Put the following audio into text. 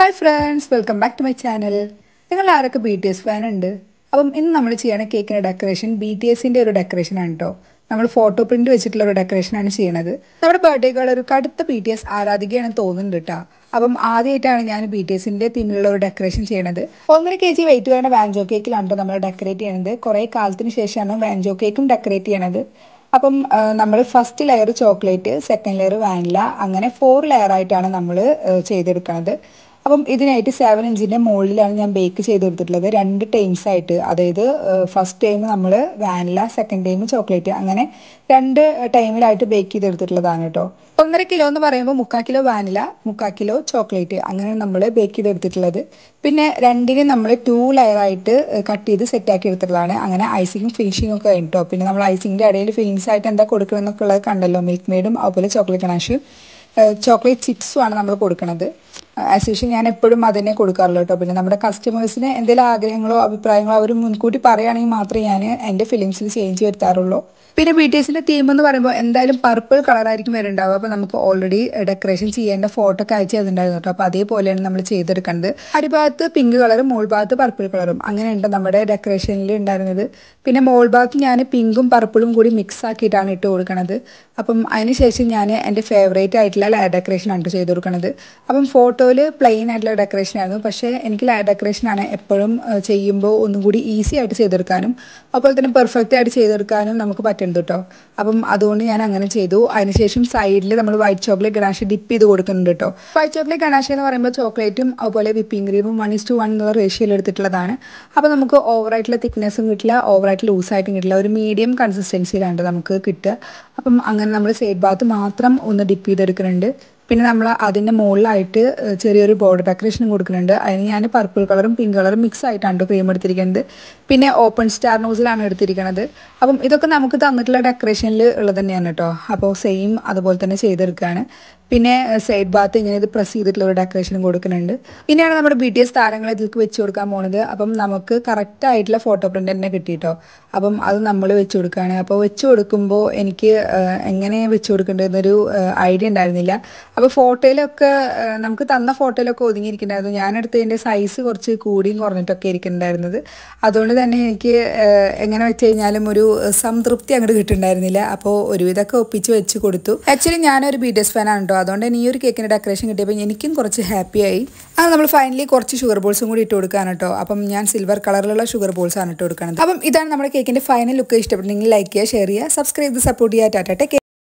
Hi friends welcome back to my channel നിങ്ങൾ ആരൊക്കെ B T S fan ഉണ്ട്? അപ്പം ഇന്ന് നമ്മൾ ചെയ്യണ കേക്കിന്റെ ഡെക്കറേഷൻ ബി ടി എസിന്റെ ഒരു ഡെക്കറേഷൻ ആണ് കേട്ടോ നമ്മൾ ഫോട്ടോ പ്രിന്റ് വെച്ചിട്ടുള്ള ഒരു ഡെക്കറേഷനാണ് ചെയ്യണത്. നമ്മുടെ ബർത്ത്ഡേക്കുള്ള ഒരു കടുത്ത ബി ടി എസ് ആരാധികയാണ് തോന്നുന്നുണ്ട് കേട്ടോ അപ്പം ആദ്യമായിട്ടാണ് ഞാൻ ബി ടി എസിന്റെ തീമിലുള്ള ഒരു ഡെക്കറേഷൻ ചെയ്യണത്. ഒന്നര കെ ജി വെയിറ്റ് വരുന്ന വാൻജോ കേക്കിലാണ് കേട്ടോ നമ്മൾ ഡെക്കറേറ്റ് ചെയ്യണത്. കുറേ കാലത്തിന് ശേഷമാണ് വാൻജോ കേക്കും ഡെക്കറേറ്റ് ചെയ്യണത്. അപ്പം നമ്മൾ first layer chocolate second layer vanilla അങ്ങനെ ഫോർ ലെയർ ആയിട്ടാണ് നമ്മൾ ചെയ്തെടുക്കുന്നത് അപ്പം ഇതിനായിട്ട് സെവൻ ഇഞ്ചിന്റെ മുകളിലാണ് ഞാൻ ബേക്ക് ചെയ്ത് കൊടുത്തിട്ടുള്ളത് രണ്ട് ടൈംസ് ആയിട്ട്. അതായത് ഫസ്റ്റ് ടൈം നമ്മൾ വാനില സെക്കൻഡ് ടൈം ചോക്ലേറ്റ് അങ്ങനെ രണ്ട് ടൈമിലായിട്ട് ബേക്ക് ചെയ്തെടുത്തിട്ടുള്ളതാണ് കേട്ടോ ഒന്നര കിലോ എന്ന് പറയുമ്പോൾ മുക്കാൽ കിലോ വാനില മുക്കാൽ കിലോ ചോക്ലേറ്റ് അങ്ങനെ നമ്മൾ ബേക്ക് ചെയ്തെടുത്തിട്ടുള്ളത്. പിന്നെ രണ്ടിന് നമ്മൾ ടു ലെയർ ആയിട്ട് കട്ട് ചെയ്ത് സെറ്റ് ആക്കി എടുത്തിട്ടുള്ളതാണ്. അങ്ങനെ ഐസിങ്ങും ഫിനിഷിങ്ങും ഒക്കെ കഴിഞ്ഞിട്ടോ പിന്നെ നമ്മൾ ഐസിങ്ങിന്റെ ഇടയിൽ ഫിനിങ്സ് ആയിട്ട് എന്താ കൊടുക്കണമെന്നൊക്കെ ഉള്ളത് കണ്ടല്ലോ. മിൽക്ക് മെയ്ഡും അതുപോലെ ചോക്ലേറ്റ് കണാഷും ചോക്ലേറ്റ് ചിപ്സും ആണ് നമ്മൾ കൊടുക്കുന്നത് ആസ് യൂഷ്വൽ ഞാൻ എപ്പോഴും അതിനെ കൊടുക്കാറുള്ളൂ കേട്ടോ. പിന്നെ നമ്മുടെ കസ്റ്റമേഴ്സിന് എന്തെങ്കിലും ആഗ്രഹങ്ങളോ അഭിപ്രായങ്ങളോ അവർ മുൻകൂട്ടി പറയുകയാണെങ്കിൽ മാത്രമേ ഞാൻ എന്റെ ഫിലിംസിൽ ചേഞ്ച് വരുത്താറുള്ളൂ. പിന്നെ ബി ടി എസിന്റെ തീം എന്ന് പറയുമ്പോൾ എന്തായാലും പർപ്പിൾ കളറായിരിക്കും വരുന്നുണ്ടാവുക അപ്പോൾ നമുക്ക് ഓൾറെഡി ഡെക്കറേഷൻ ചെയ്യേണ്ട ഫോട്ടോ ഒക്കെ അയച്ചു തന്നിട്ടുണ്ടായിരുന്നു കേട്ടോ. അപ്പോൾ അതേപോലെയാണ് നമ്മൾ ചെയ്തെടുക്കുന്നത് അടിഭാഗത്ത് പിങ്ക് കളറും മോൾ ഭാഗത്ത് പർപ്പിൾ കളറും അങ്ങനെയുണ്ട് നമ്മുടെ ഡെക്കറേഷനിൽ ഉണ്ടായിരുന്നത്. പിന്നെ മോൾ ഭാഗത്ത് ഞാൻ പിങ്കും പർപ്പിളും കൂടി മിക്സ് ആക്കിയിട്ടാണ് ഇട്ട് കൊടുക്കുന്നത് അപ്പം അതിനുശേഷം ഞാൻ എന്റെ ഫേവറേറ്റ് ആയിട്ടുള്ള ഡെക്കറേഷൻ ആണ് ചെയ്ത് കൊടുക്കുന്നത് അപ്പം ഫോട്ടോയിൽ പ്ലെയിൻ ആയിട്ടുള്ള ഡെക്കറേഷൻ ആയിരുന്നു. പക്ഷേ എനിക്ക് ഡെക്കറേഷൻ ആണ് എപ്പോഴും ചെയ്യുമ്പോൾ ഒന്നും കൂടി ഈസി ആയിട്ട് ചെയ്തെടുക്കാനും അതുപോലെ തന്നെ പെർഫെക്റ്റ് ആയിട്ട് ചെയ്തെടുക്കാനും നമുക്ക് പറ്റുന്നത് കേട്ടോ അപ്പം അതുകൊണ്ട് ഞാൻ അങ്ങനെ ചെയ്തു. അതിനുശേഷം സൈഡിൽ നമ്മൾ വൈറ്റ് ചോക്ലേറ്റ് ഗണാഷ് ഡിപ്പ് ചെയ്ത് കൊടുക്കുന്നുണ്ട് കേട്ടോ വൈറ്റ് ചോക്ലേറ്റ് ഗണാഷ് എന്ന് പറയുമ്പോൾ ചോക്ലേറ്റും അതുപോലെ വിപ്പിംഗ് ക്രീമും വൺ ഇസ് ടു വൺ എന്നുള്ള റേഷ്യോയിൽ എടുത്തിട്ടുള്ളതാണ്. അപ്പോൾ നമുക്ക് ഓവറായിട്ടുള്ള തിക്നെസ്സും കിട്ടില്ല ഓവറായിട്ട് ലൂസായിട്ടും കിട്ടില്ല. ഒരു മീഡിയം കൺസിസ്റ്റൻസിയിലാണ് നമുക്ക് കിട്ടുക. അപ്പം അങ്ങനെ നമ്മൾ സൈഡ് ഭാഗത്ത് മാത്രം ഒന്ന് ഡിപ്പ് ചെയ്തെടുക്കുന്നുണ്ട്. പിന്നെ നമ്മൾ അതിന്റെ മുകളിലായിട്ട് ചെറിയൊരു ബോർഡർ ഡെക്കറേഷനും കൊടുക്കുന്നുണ്ട്. അതിന് ഞാൻ പർപ്പിൾ കളറും പിങ്ക് കളറും മിക്സ് ആയിട്ടാണ് ക്രീം എടുത്തിരിക്കുന്നത്. പിന്നെ ഓപ്പൺ സ്റ്റാർ നോസിലാണ് എടുത്തിരിക്കുന്നത് അപ്പം ഇതൊക്കെ നമുക്ക് തന്നിട്ടുള്ള ഡെക്കറേഷനിൽ ഉള്ളത് തന്നെയാണ് കേട്ടോ. അപ്പോൾ സെയിം അതുപോലെ തന്നെ ചെയ്തെടുക്കുകയാണ് പിന്നെ സൈഡ് ബാത്ത് ഇങ്ങനെ ഇത് പ്രസ് ചെയ്തിട്ടുള്ള ഒരു ഡെക്കറേഷനും കൊടുക്കുന്നുണ്ട്. പിന്നെയാണ് നമ്മുടെ ബി ടി എസ് താരങ്ങളെ ഇതിലേക്ക് വെച്ച് കൊടുക്കാൻ പോണത്. അപ്പം നമുക്ക് കറക്റ്റ് ആയിട്ടുള്ള ഫോട്ടോ പ്രിന്റ് തന്നെ കിട്ടിയിട്ടോ അപ്പം അത് നമ്മൾ വെച്ച് കൊടുക്കുകയാണ് അപ്പോൾ വെച്ച് കൊടുക്കുമ്പോൾ എനിക്ക് എങ്ങനെ വെച്ച് കൊടുക്കേണ്ടതെന്നൊരു ഐഡിയ ഉണ്ടായിരുന്നില്ല. അപ്പോൾ ഫോട്ടോയിലൊക്കെ നമുക്ക് തന്ന ഫോട്ടോയിലൊക്കെ ഒതുങ്ങിയിരിക്കുന്നുണ്ടായിരുന്നു. ഞാനെടുത്തതിന്റെ സൈസ് കുറച്ച് കൂടിയും കുറഞ്ഞിട്ടൊക്കെ ഇരിക്കുന്നുണ്ടായിരുന്നത്. അതുകൊണ്ട് തന്നെ എനിക്ക് എങ്ങനെ വെച്ച് കഴിഞ്ഞാലും ഒരു സംതൃപ്തി അങ്ങോട്ട് കിട്ടുന്നുണ്ടായിരുന്നില്ല. അപ്പോൾ ഒരുവിധമൊക്കെ ഒപ്പിച്ച് വെച്ച് കൊടുത്തു. ആക്ച്വലി ഞാനൊരു ബി ഡി എസ് ഫാനാണ് കേട്ടോ അതുകൊണ്ട് തന്നെ ഈ ഒരു കേക്കിന്റെ ഡെക്കറേഷൻ കിട്ടിയപ്പോൾ എനിക്കും കുറച്ച് ഹാപ്പിയായി അത് നമ്മൾ ഫൈനലി കുറച്ച് ഷുഗർ ബോൾസും കൂടി ഇട്ട് കൊടുക്കാണ് കേട്ടോ. അപ്പം ഞാൻ സിൽവർ കളറിലുള്ള ഷുഗർ ബോൾസ് ആണ് ഇട്ട് കൊടുക്കുന്നത്. അപ്പം ഇതാണ് നമ്മുടെ കേക്കിന്റെ ഫൈനൽ ലുക്ക് ഇഷ്ടപ്പെട്ടെങ്കിൽ ലൈക്ക് ചെയ്യുക ഷെയർ ചെയ്യുക സബ്സ്ക്രൈബ് ചെയ്ത് സപ്പോർട്ട് ചെയ്യുക. ടാറ്റ